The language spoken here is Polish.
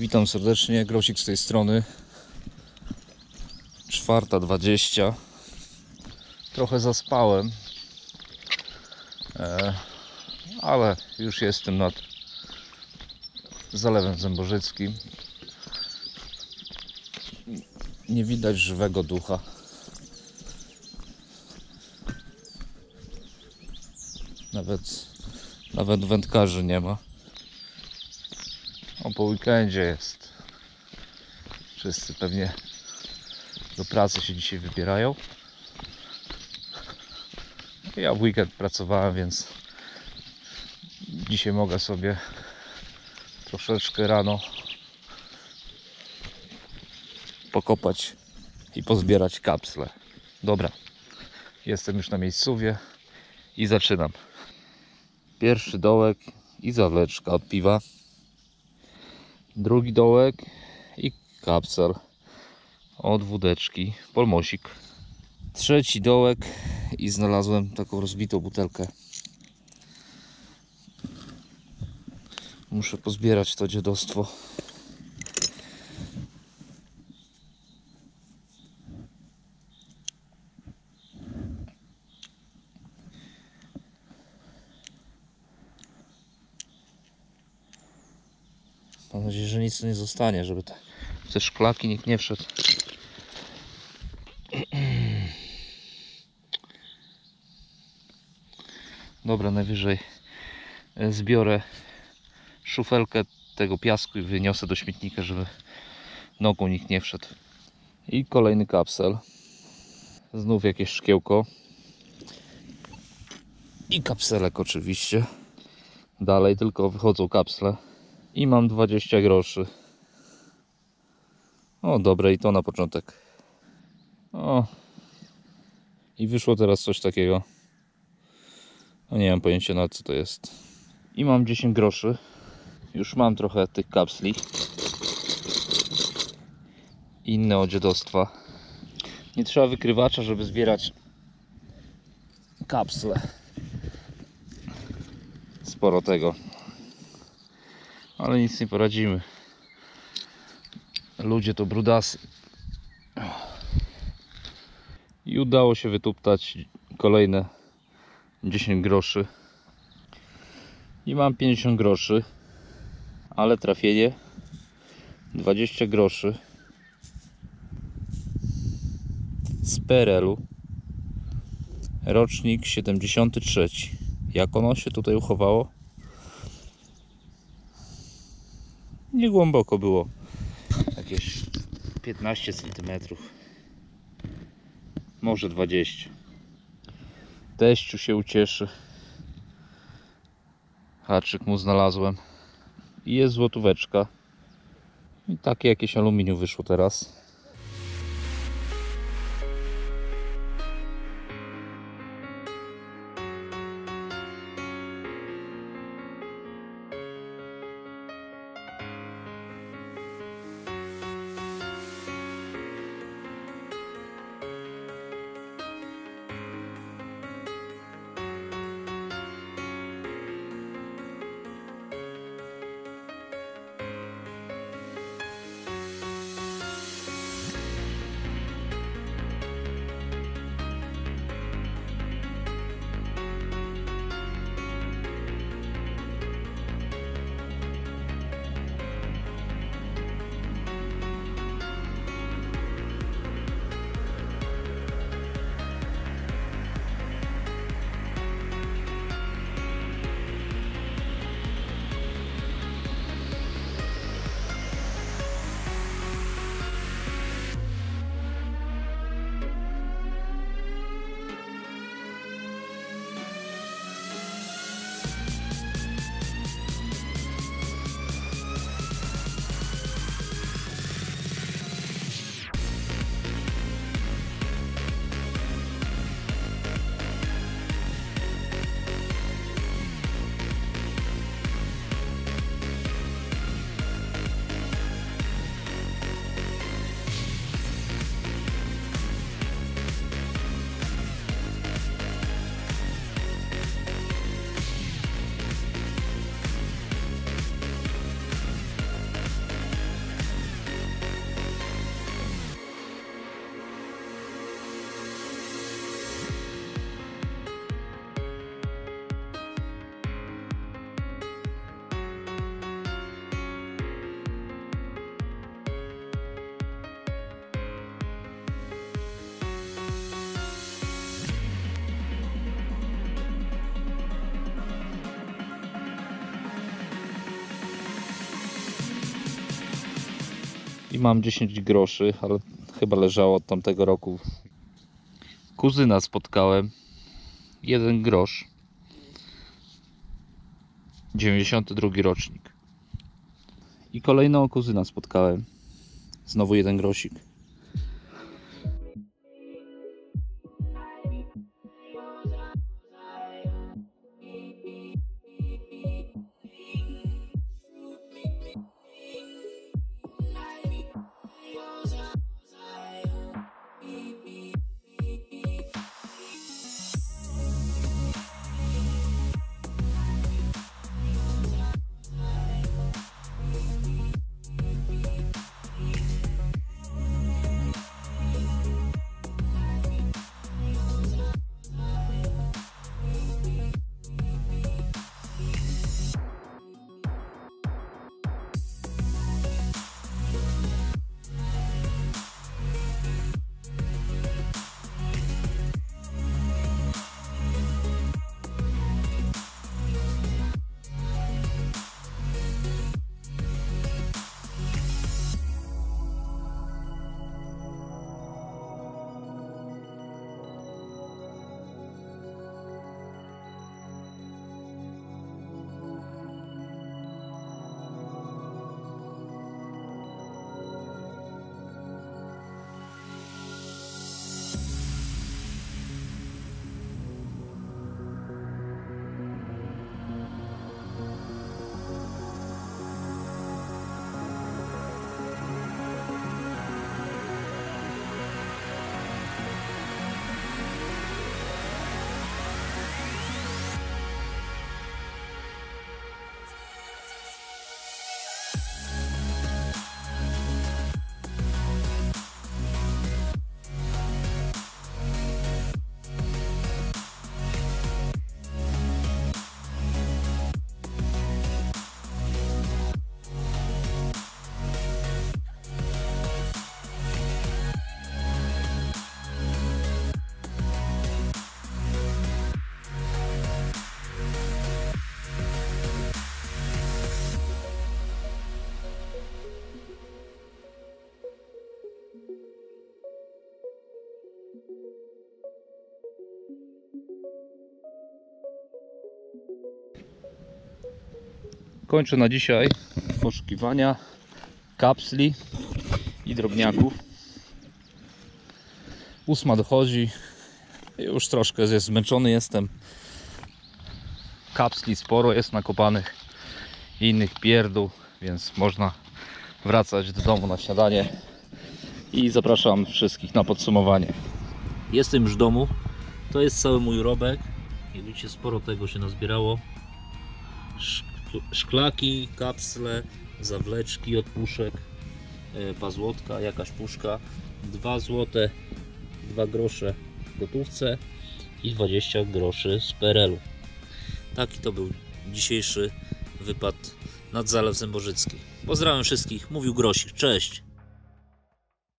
Witam serdecznie, Grosik z tej strony. Czwarta dwadzieścia. Trochę zaspałem, e, ale już jestem nad Zalewem Zębożyckim. Nie widać żywego ducha. Nawet, nawet wędkarzy nie ma. O, po weekendzie jest. Wszyscy pewnie do pracy się dzisiaj wybierają. Ja w weekend pracowałem, więc dzisiaj mogę sobie troszeczkę rano pokopać i pozbierać kapsle. Dobra, jestem już na miejscowie i zaczynam. Pierwszy dołek i zawleczka od piwa drugi dołek i kapsel od wódeczki, polmosik. Trzeci dołek i znalazłem taką rozbitą butelkę. Muszę pozbierać to dziadostwo. Mam nadzieję, że nic nie zostanie, żeby te, te szklaki nikt nie wszedł. Dobra, najwyżej e, zbiorę szufelkę tego piasku i wyniosę do śmietnika, żeby nogą nikt nie wszedł. I kolejny kapsel. Znów jakieś szkiełko. I kapselek oczywiście. Dalej tylko wychodzą kapsle i mam 20 groszy. O, dobre i to na początek. O. I wyszło teraz coś takiego. No nie mam pojęcia na co to jest. I mam 10 groszy. Już mam trochę tych kapsli. Inne odziadostwa. Nie trzeba wykrywacza, żeby zbierać kapsle. Sporo tego ale nic nie poradzimy. Ludzie to brudasy. I udało się wytuptać kolejne 10 groszy. I mam 50 groszy, ale trafienie 20 groszy z PRL-u. Rocznik 73. Jak ono się tutaj uchowało? Nie głęboko było. Jakieś 15 cm może 20 teściu się ucieszy. Haczyk mu znalazłem. I jest złotóweczka. I takie jakieś aluminium wyszło teraz I mam 10 groszy, ale chyba leżało od tamtego roku. Kuzyna spotkałem. Jeden grosz. 92 rocznik. I kolejną kuzyna spotkałem. Znowu jeden grosik. Kończę na dzisiaj poszukiwania kapsli i drobniaków. Ósma dochodzi. Już troszkę jest zmęczony jestem. Kapsli sporo jest nakopanych i innych pierdół, więc można wracać do domu na śniadanie. I zapraszam wszystkich na podsumowanie. Jestem już w domu. To jest cały mój robek. Jak widzicie, sporo tego się nazbierało szklaki, kapsle, zawleczki od puszek, e, dwa złotka, jakaś puszka, 2 złote, 2 grosze w gotówce i 20 groszy z PRL-u. Taki to był dzisiejszy wypad nad Zalew Zębożycki. Pozdrawiam wszystkich, mówił Grosik, cześć!